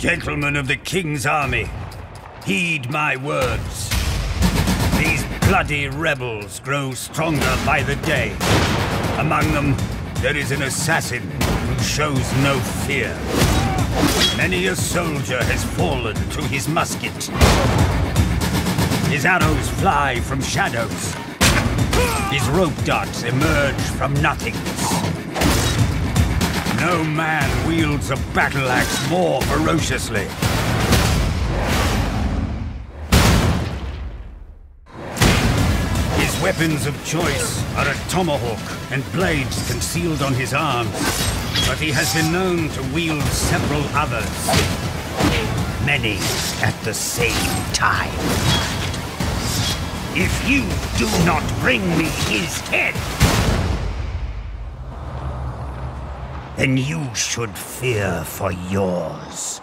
Gentlemen of the King's army, heed my words. These bloody rebels grow stronger by the day. Among them, there is an assassin who shows no fear. Many a soldier has fallen to his musket. His arrows fly from shadows. His rope darts emerge from nothingness. No man wields a battle axe more ferociously. His weapons of choice are a tomahawk and blades concealed on his arms. But he has been known to wield several others. Many at the same time. If you do not bring me his head, then you should fear for yours.